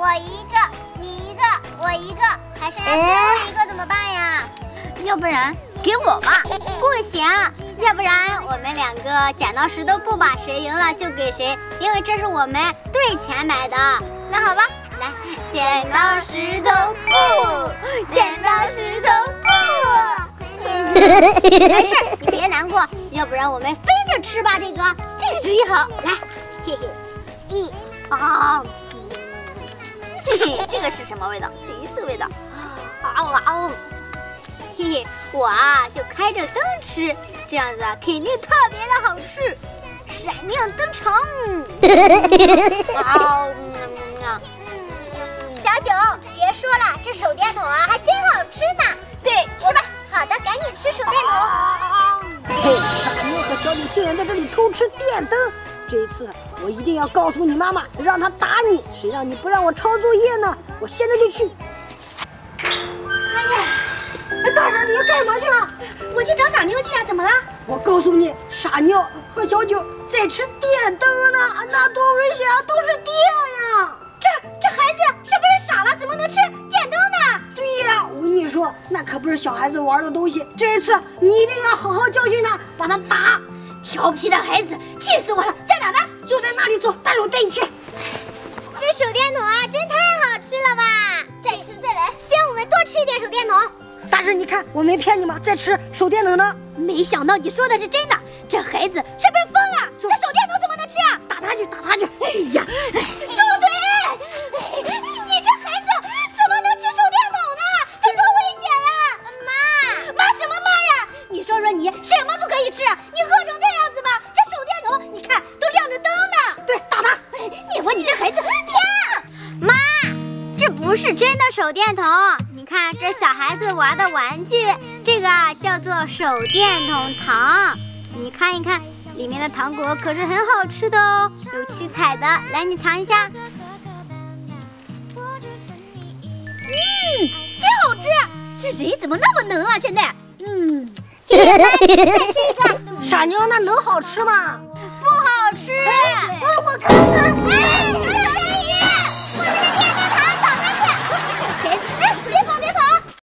我一个，你一个，我一个，还剩下最后一个怎么办呀？要不然给我吧。不行，要不然我们两个剪刀石头布吧，谁赢了就给谁，因为这是我们对钱买的。那好吧，来，剪刀石头布，剪刀石头布。没事，你别难过，要不然我们分着吃吧。这个，这个主意好。来，嘿嘿，一啊，这个是什么味道？是一次味道。啊哇哦！嘿嘿，我啊就开着灯吃，这样子啊肯定特别的好吃，闪亮登场。哇哦！小九，别说了，这手电筒啊还真好吃呢。对，吃吧。好的，赶紧吃手电筒。嘿，傻妞和小九竟然在这里偷吃电灯，这一次我一定要告诉你妈妈，让她打你。谁让你不让我抄作业呢？我现在就去。哎呀，哎，大婶，你要干什么去啊？我去找傻妞去啊，怎么了？我告诉你，傻妞和小九在吃电灯呢，那多危险啊，都是电呀！这这孩子是不是傻了？怎么能吃电灯呢？对呀，我跟你说，那可不是小孩子玩的东西。这一次你一定要好好教训他，把他打。调皮的孩子，气死我了！在哪呢？就在那里，走，大人我带你去。这手电筒啊，真太好吃了吧！再吃再来，先我们多吃一点手电筒。大师，你看我没骗你吗？再吃手电筒呢。没想到你说的是真的，这孩子是不是疯了？这手电筒怎么能吃啊？打他去，打他去！哎呀，住嘴！你这孩子怎么能吃手电筒呢？这多危险呀！妈，妈什么妈呀？你说说你什么不可以吃？你饿成这样子吗？这手电筒你看都亮着灯呢。对，打他！你说你这孩子，呀，妈，这不是真的手电筒。你看，这小孩子玩的玩具，这个啊叫做手电筒糖。你看一看，里面的糖果可是很好吃的哦，有七彩的。来，你尝一下。嗯，真好吃。这人怎么那么能啊？现在，嗯。傻妞，那能好吃吗？不好吃。我看看。